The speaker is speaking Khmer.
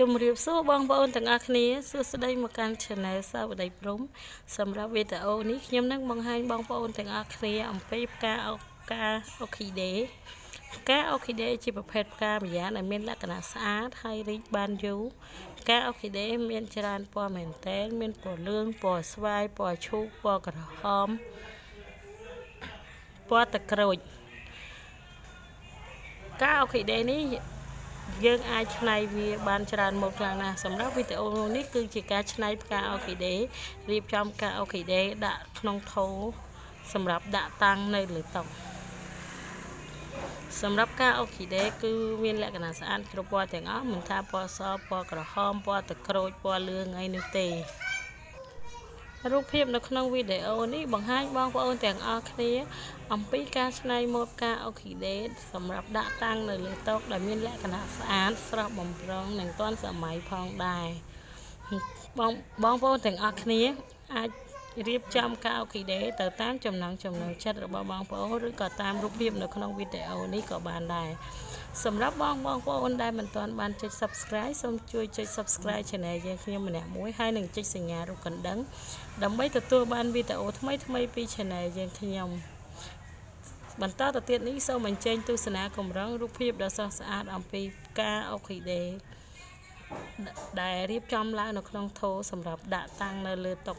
ជំរាបសួរបងប្អូនទាំងអស់គ្នាសួស្តីមកកាន់ Channel សាវតីព្រំសម្រាប់វីដេអូនេះខ្ញុំនឹងបង្ហាញបងប្អូនទាំងអស់គ្នាអំពីផ្កាអូកាអូខីដេផ្កាអូខីដេជាប្រភេទផ្កាម្យ៉ាងដែលមានលក្ខណៈស្អាតហើយរីកបានយូរផ្កាអូខីដេមានច្រើនពណ៌មែនទែនមានពណ៌លឿងពណ៌ស្វាយពណ៌ឈូកពណ៌ក្រហមពណ៌ទឹកក្រូចផ្កាអូខីដេនេះ យើងអាចឆ្នៃវាបានច្រើនមុខខ្លាំងណាស់សម្រាប់វីដេអូនេះគឺជាការឆ្នៃផ្កាអូខីដេរៀបចំផ្កាអូខីដេដាក់ក្នុងថូសម្រាប់ដាក់តាំងនៅលើតុសម្រាប់ការអូខីដេគឺមានលក្ខណៈស្អាតគ្រប់ពណ៌ទាំងអស់មិនថាពណ៌សពណ៌ក្រហមពណ៌ទឹកក្រូចពណ៌លឿងអីនោះទេ រូបភាពនៅក្នុងវីដេអូនេះបង្ហាញបងប្អូនទាំងអស់គ្នាអំពីការច្នៃម៉ូតផ្កាអូខីដេសម្រាប់ដាក់តាំងនៅលើតុដែលមានលក្ខណៈស្អាតស្រស់បំព្រងនិងទាន់សម័យផងដែរបងបងប្អូនទាំងអស់គ្នាអាច រៀបចំកាអូគីដេទៅតាមចំណង់ចំណូលចិត្តរបស់បងប្អូនឬក៏តាមរូបភាពនៅក្នុងវីដេអូនេះក៏បានដែរសម្រាប់បងបងប្អូនដែលមិនទាន់បានចុច Subscribe សូមជួយចុច Subscribe Channel យើងខ្ញុំម្នាក់មួយហើយនឹងចុចសញ្ញារូបកណ្ដឹងដើម្បីទទួលបានវីដេអូថ្មីៗពី Channel យើងខ្ញុំបន្តទៅទៀតនេះសូមអញ្ជើញទស្សនាកម្រងរូបភាពដ៏ស្រស់ស្អាតអំពីផ្កាអូខីដេដែលរៀបចំឡើងនៅក្នុងថូសម្រាប់ដាក់តាំងនៅលើតុ